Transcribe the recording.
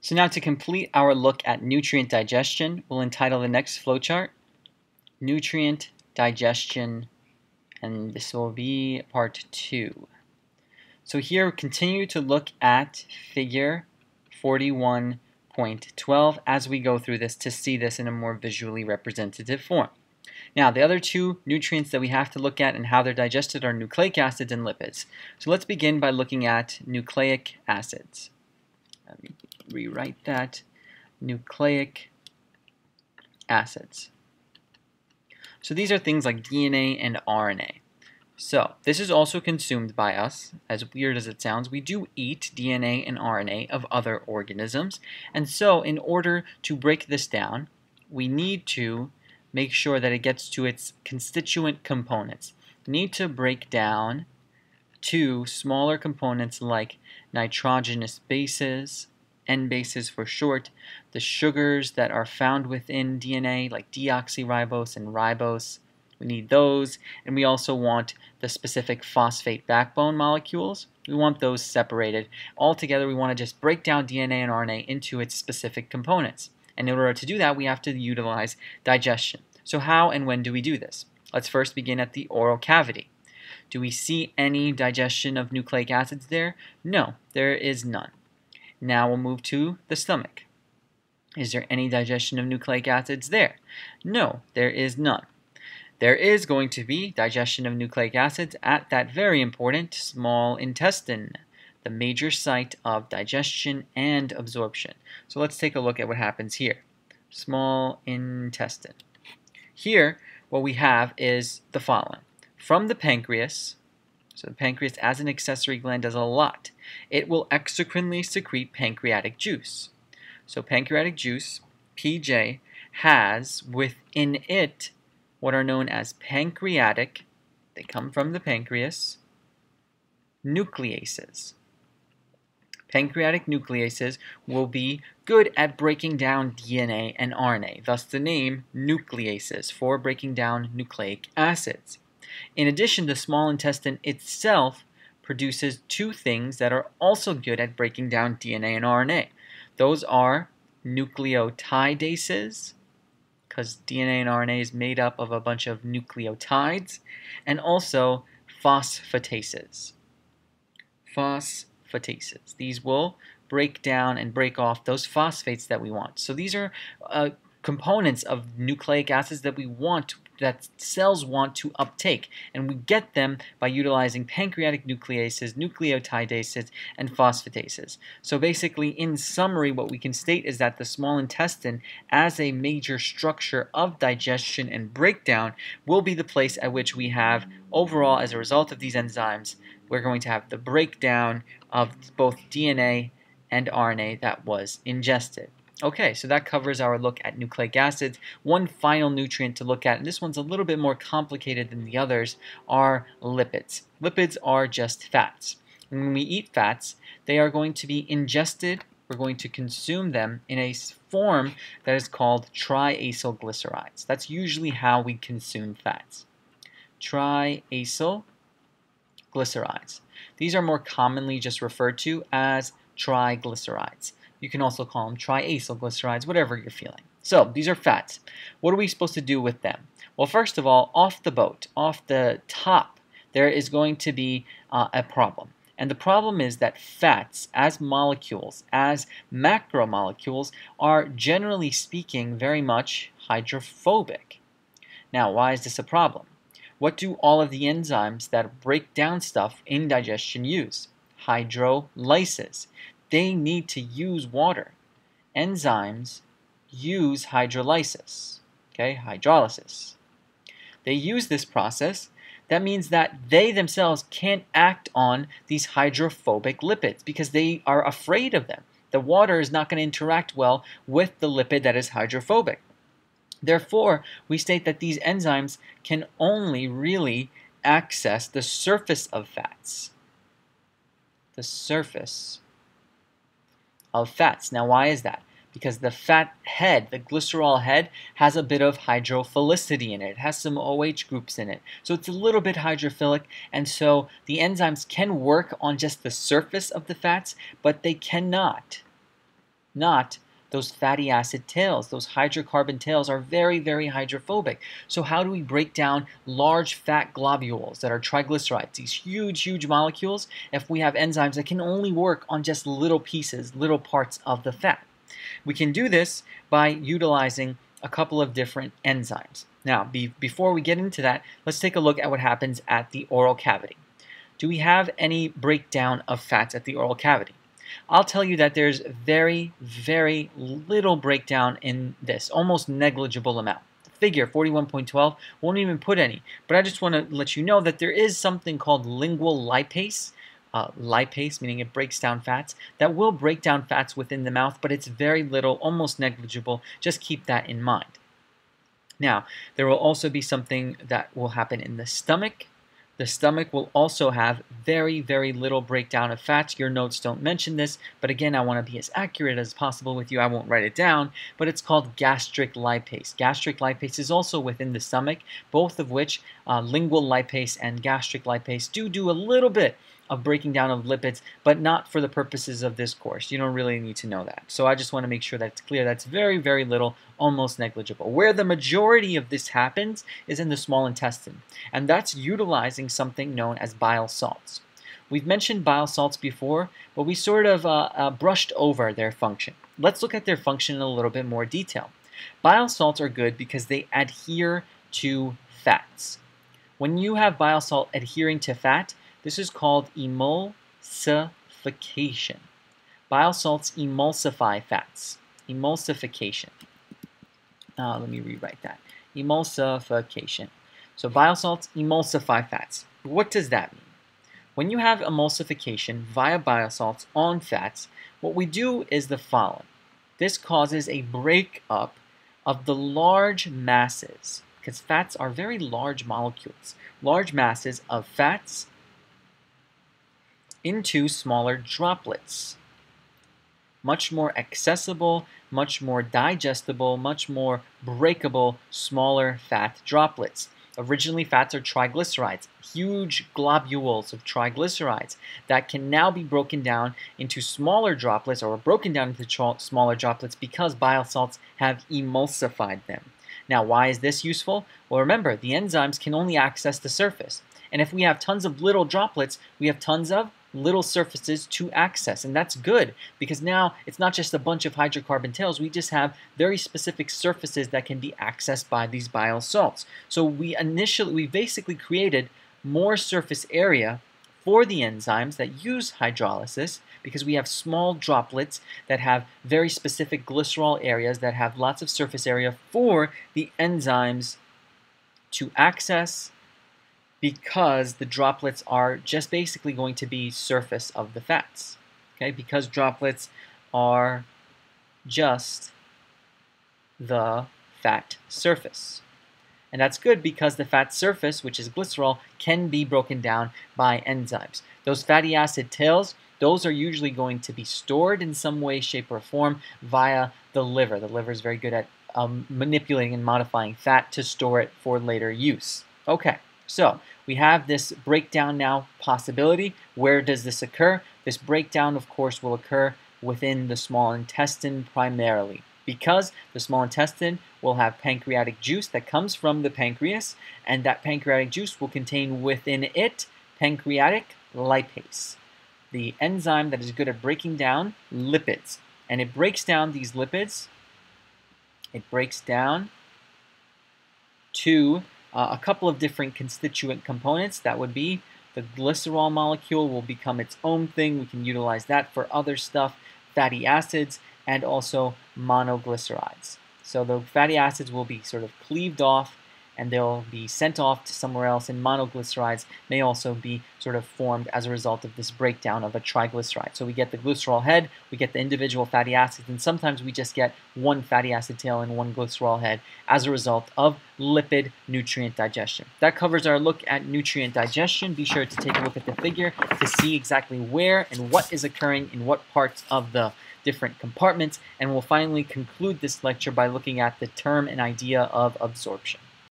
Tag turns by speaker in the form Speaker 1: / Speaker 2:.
Speaker 1: So now to complete our look at nutrient digestion, we'll entitle the next flowchart Nutrient Digestion, and this will be part 2. So here continue to look at figure 41.12 as we go through this to see this in a more visually representative form. Now, the other two nutrients that we have to look at and how they're digested are nucleic acids and lipids. So let's begin by looking at nucleic acids. Let me rewrite that. Nucleic acids. So these are things like DNA and RNA. So this is also consumed by us, as weird as it sounds. We do eat DNA and RNA of other organisms. And so in order to break this down, we need to make sure that it gets to its constituent components. We need to break down to smaller components like nitrogenous bases, N bases for short, the sugars that are found within DNA like deoxyribose and ribose, we need those, and we also want the specific phosphate backbone molecules. We want those separated. Altogether, we want to just break down DNA and RNA into its specific components. And in order to do that, we have to utilize digestion. So how and when do we do this? Let's first begin at the oral cavity. Do we see any digestion of nucleic acids there? No, there is none. Now we'll move to the stomach. Is there any digestion of nucleic acids there? No, there is none. There is going to be digestion of nucleic acids at that very important small intestine, the major site of digestion and absorption. So let's take a look at what happens here. Small intestine. Here, what we have is the following. From the pancreas, so the pancreas as an accessory gland does a lot. It will exocrine secrete pancreatic juice. So pancreatic juice, PJ, has within it what are known as pancreatic, they come from the pancreas, nucleases. Pancreatic nucleases will be good at breaking down DNA and RNA, thus the name nucleases for breaking down nucleic acids. In addition, the small intestine itself produces two things that are also good at breaking down DNA and RNA. Those are nucleotidases, because DNA and RNA is made up of a bunch of nucleotides, and also phosphatases. Phosphatases. These will break down and break off those phosphates that we want. So these are uh, components of nucleic acids that we want that cells want to uptake and we get them by utilizing pancreatic nucleases, nucleotidases, and phosphatases. So basically in summary what we can state is that the small intestine as a major structure of digestion and breakdown will be the place at which we have overall as a result of these enzymes we're going to have the breakdown of both DNA and RNA that was ingested. Okay, so that covers our look at nucleic acids. One final nutrient to look at, and this one's a little bit more complicated than the others, are lipids. Lipids are just fats. When we eat fats, they are going to be ingested, we're going to consume them in a form that is called triacylglycerides. That's usually how we consume fats. Triacylglycerides. These are more commonly just referred to as triglycerides. You can also call them triacylglycerides, whatever you're feeling. So these are fats. What are we supposed to do with them? Well, first of all, off the boat, off the top, there is going to be uh, a problem. And the problem is that fats, as molecules, as macromolecules, are generally speaking very much hydrophobic. Now, why is this a problem? What do all of the enzymes that break down stuff in digestion use? Hydrolysis they need to use water. Enzymes use hydrolysis, okay, hydrolysis. They use this process. That means that they themselves can't act on these hydrophobic lipids because they are afraid of them. The water is not going to interact well with the lipid that is hydrophobic. Therefore, we state that these enzymes can only really access the surface of fats. The surface of fats. Now, why is that? Because the fat head, the glycerol head, has a bit of hydrophilicity in it. It has some OH groups in it. So it's a little bit hydrophilic, and so the enzymes can work on just the surface of the fats, but they cannot not those fatty acid tails. Those hydrocarbon tails are very, very hydrophobic. So how do we break down large fat globules that are triglycerides, these huge, huge molecules, if we have enzymes that can only work on just little pieces, little parts of the fat? We can do this by utilizing a couple of different enzymes. Now, be, before we get into that, let's take a look at what happens at the oral cavity. Do we have any breakdown of fats at the oral cavity? I'll tell you that there's very, very little breakdown in this, almost negligible amount. Figure 41.12 won't even put any, but I just want to let you know that there is something called lingual lipase, uh, lipase, meaning it breaks down fats, that will break down fats within the mouth, but it's very little, almost negligible. Just keep that in mind. Now, there will also be something that will happen in the stomach the stomach will also have very, very little breakdown of fats. Your notes don't mention this, but again, I want to be as accurate as possible with you. I won't write it down, but it's called gastric lipase. Gastric lipase is also within the stomach, both of which, uh, lingual lipase and gastric lipase, do do a little bit of breaking down of lipids, but not for the purposes of this course. You don't really need to know that. So I just want to make sure that's clear that's very, very little, almost negligible. Where the majority of this happens is in the small intestine, and that's utilizing something known as bile salts. We've mentioned bile salts before, but we sort of uh, uh, brushed over their function. Let's look at their function in a little bit more detail. Bile salts are good because they adhere to fats. When you have bile salt adhering to fat, this is called emulsification. Bile salts emulsify fats. Emulsification. Uh, let me rewrite that. Emulsification. So bile salts emulsify fats. What does that mean? When you have emulsification via bile salts on fats, what we do is the following. This causes a breakup of the large masses, because fats are very large molecules, large masses of fats into smaller droplets. Much more accessible, much more digestible, much more breakable, smaller fat droplets. Originally, fats are triglycerides, huge globules of triglycerides that can now be broken down into smaller droplets or broken down into smaller droplets because bile salts have emulsified them. Now, why is this useful? Well, remember, the enzymes can only access the surface. And if we have tons of little droplets, we have tons of little surfaces to access. And that's good because now it's not just a bunch of hydrocarbon tails. We just have very specific surfaces that can be accessed by these bile salts. So we initially, we basically created more surface area for the enzymes that use hydrolysis because we have small droplets that have very specific glycerol areas that have lots of surface area for the enzymes to access because the droplets are just basically going to be surface of the fats. Okay, because droplets are just the fat surface. And that's good because the fat surface, which is glycerol, can be broken down by enzymes. Those fatty acid tails, those are usually going to be stored in some way, shape, or form via the liver. The liver is very good at um, manipulating and modifying fat to store it for later use. Okay. So we have this breakdown now possibility. Where does this occur? This breakdown, of course, will occur within the small intestine primarily because the small intestine will have pancreatic juice that comes from the pancreas, and that pancreatic juice will contain within it pancreatic lipase, the enzyme that is good at breaking down lipids. And it breaks down these lipids, it breaks down to uh, a couple of different constituent components. That would be the glycerol molecule will become its own thing. We can utilize that for other stuff, fatty acids, and also monoglycerides. So the fatty acids will be sort of cleaved off and they'll be sent off to somewhere else, and monoglycerides may also be sort of formed as a result of this breakdown of a triglyceride. So we get the glycerol head, we get the individual fatty acids, and sometimes we just get one fatty acid tail and one glycerol head as a result of lipid nutrient digestion. That covers our look at nutrient digestion. Be sure to take a look at the figure to see exactly where and what is occurring in what parts of the different compartments, and we'll finally conclude this lecture by looking at the term and idea of absorption.